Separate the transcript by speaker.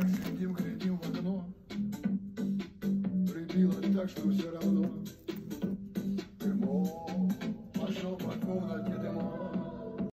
Speaker 1: глядим, глядим в окно, прибило так, что все равно. ты мол, пошел по комнате.